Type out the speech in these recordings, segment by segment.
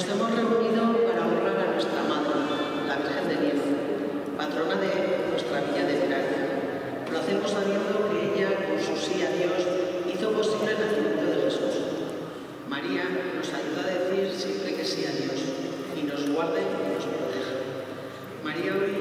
Nos hemos reunido para honrar a nuestra madre, la Virgen de Diez, patrona de nuestra villa de Gracia. Lo hacemos sabiendo que ella, con su sí a Dios, hizo posible el nacimiento de Jesús. María nos ayuda a decir siempre que sí a Dios y nos guarde y nos proteja. María hoy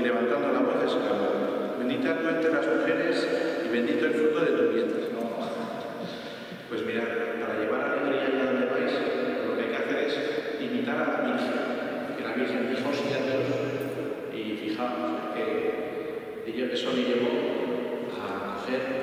y levantando la voz exclamó, bendita tú entre las mujeres y bendito el fruto de tu vientre. No. Pues mirad, para llevar a alegría a donde vais, lo que hay que hacer es imitar a la Virgen, que la Virgen dijo sí a Dios, y fijaos que ellos, eso le llevó a coger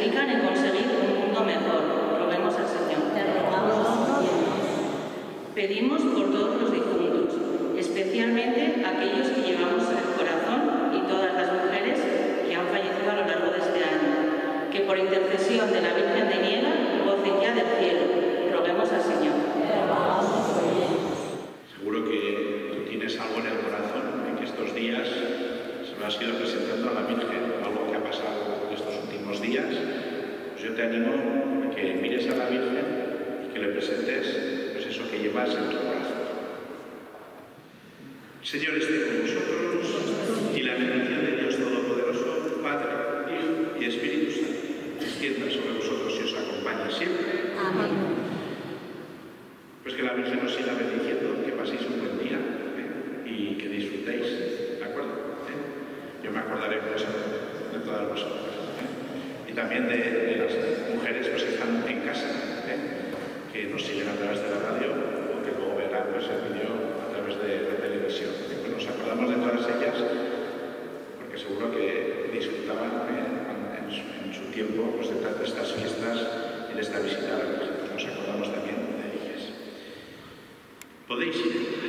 implican en conseguir un mundo mejor. Roguemos al Señor. Pedimos por todos los difuntos, especialmente aquellos que llevamos en el corazón y todas las mujeres que han fallecido a lo largo de este año, que por intercesión de la Virgen de Niega gocen ya del cielo. Roguemos al Señor. Seguro que tú tienes algo en el corazón en que estos días se lo has ido presentando a la Virgen te animo a que mires a la Virgen y que le presentes pues eso que llevas en tu corazón. Señor esté con vosotros y la bendición de Dios Todopoderoso, Padre, Hijo y Espíritu Santo, descienda sobre vosotros y os acompañe siempre. Amén. Pues que la Virgen os siga bendiciendo, que paséis un buen día ¿eh? y que disfrutéis, ¿de acuerdo? ¿Eh? Yo me acordaré pues, de todas vosotras. Y también de, las mujeres pues, que están en casa, ¿eh? que nos siguen a través de la radio o que luego verán pues, el vídeo a través de la televisión. Pues, nos acordamos de todas ellas porque seguro que disfrutaban ¿eh? en, su, tiempo pues, de, de estas fiestas y de esta visita a la Virgen. Nos acordamos también de ellas. Podéis ir.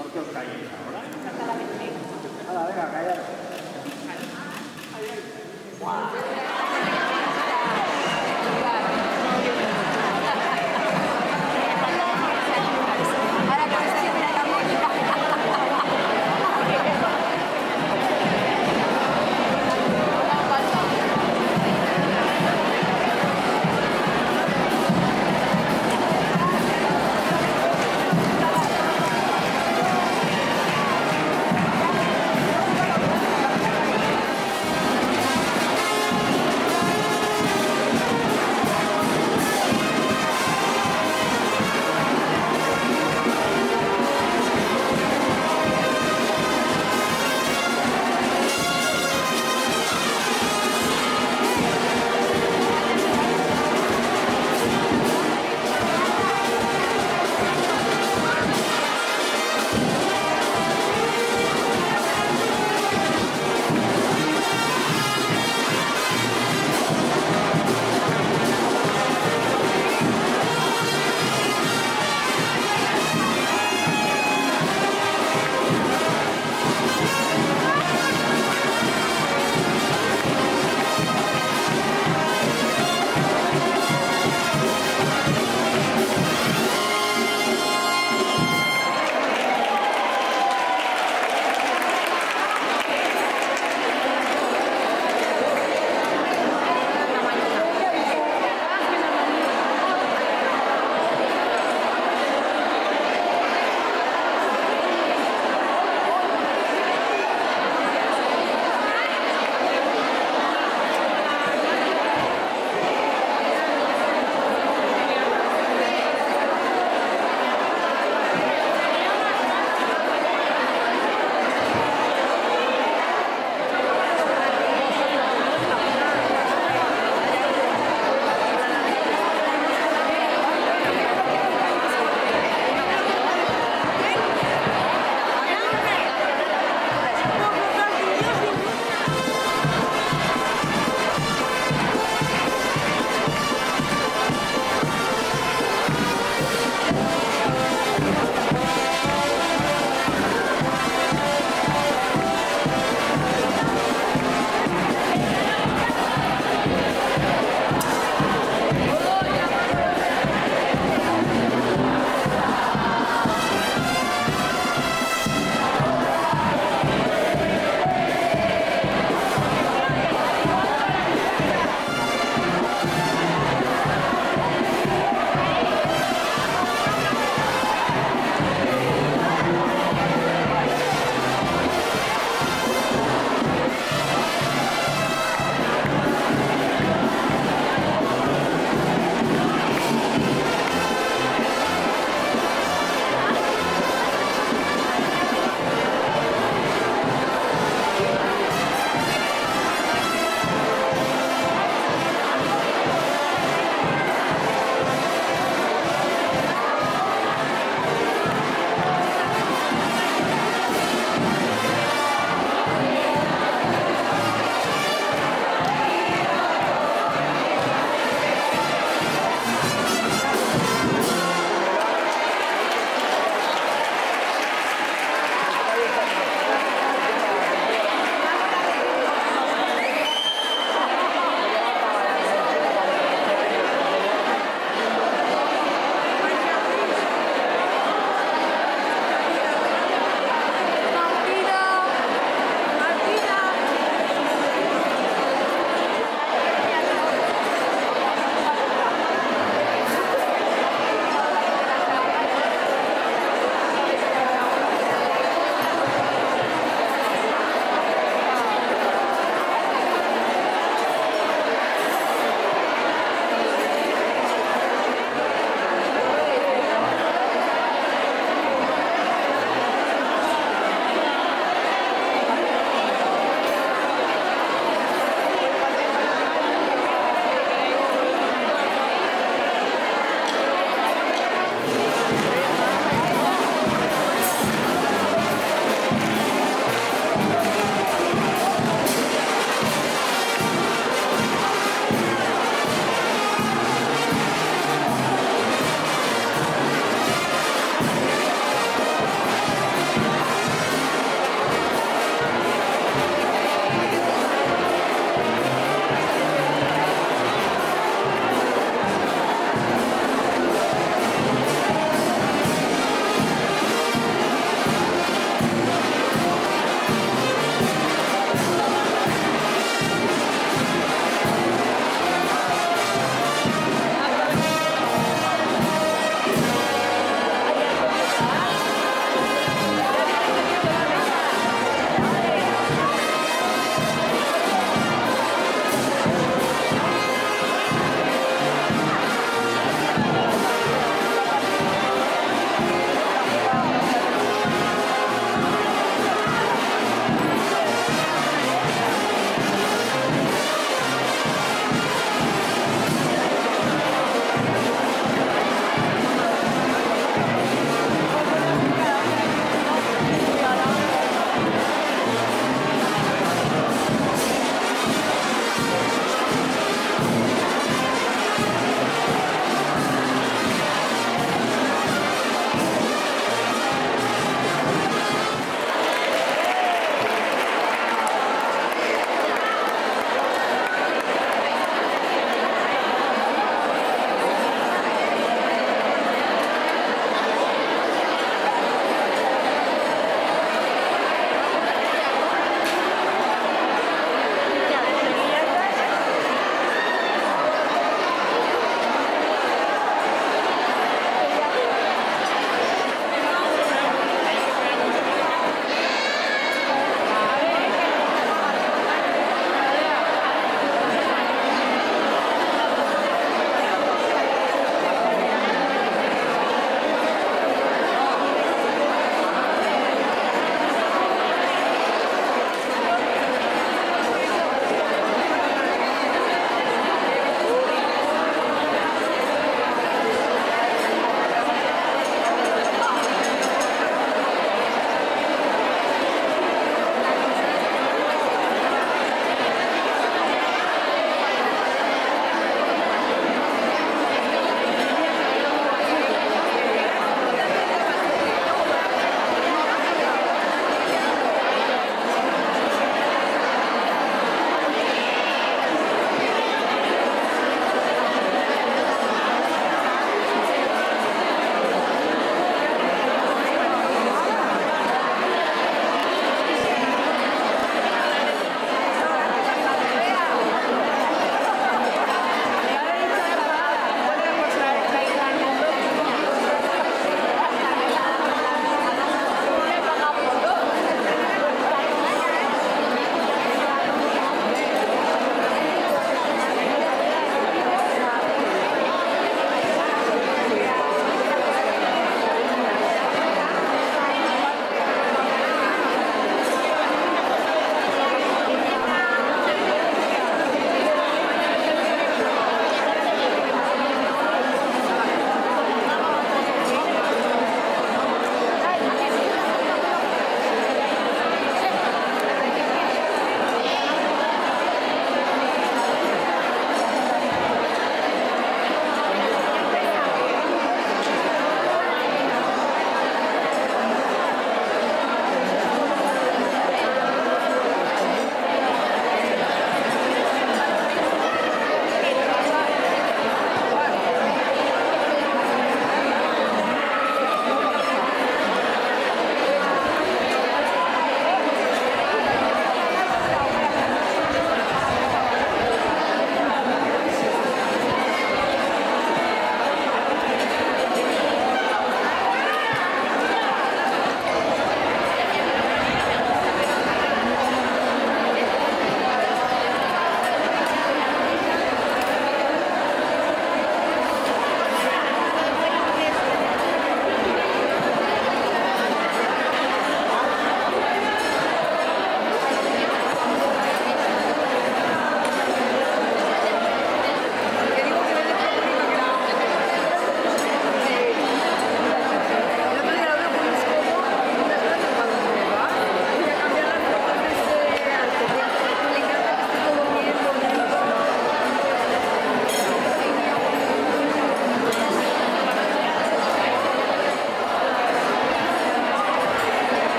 ¿Por qué os calláis ahora? Hala, venga, callaros.